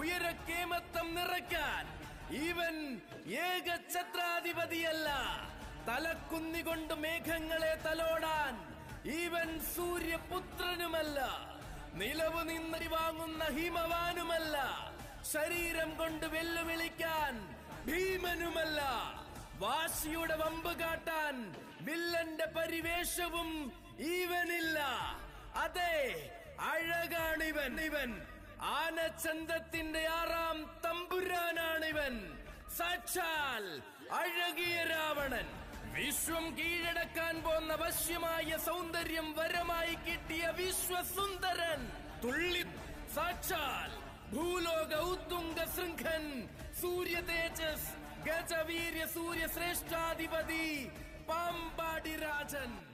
ഉയരക്കേമത്തം നിറയ്ക്കാൻ ഇവൻ ഏകഛത്രാധിപതിയല്ല തലക്കുന്നികൊണ്ട് മേഘങ്ങളെ തലോടാൻ ഇവൻ സൂര്യപുത്രനുമല്ല. നിലവ് നിന്നടി വാങ്ങുന്ന ഹിമവാനുമല്ല ശരീരം കൊണ്ട് വെല്ലുവിളിക്കാൻ ഭീമനുമല്ല. വാശിയുടെ വമ്പ് കാട്ടാൻ വില്ലന്റെ പരിവേഷവും ഇവനില്ല. അതെ അഴകാണിവൻ. ഇവൻ ആനച്ചന്തത്തിന്റെ ആറാം തമ്പുരാനാണിവൻ. സാക്ഷാൽ അഴകിയ രാവണൻ. വിശ്വം കീഴടക്കാൻ പോന്ന വശ്യമായ സൗന്ദര്യം വരമായി കിട്ടിയ വിശ്വസുന്ദരൻ. തുള്ളി സാക്ഷാൽ ഭൂലോക ഉത്തുംഗ ശൃംഖൻ. സൂര്യ തേജസ് ഗജവീര്യ സൂര്യ ശ്രേഷ്ഠാധിപതി പാമ്പാടി രാജൻ.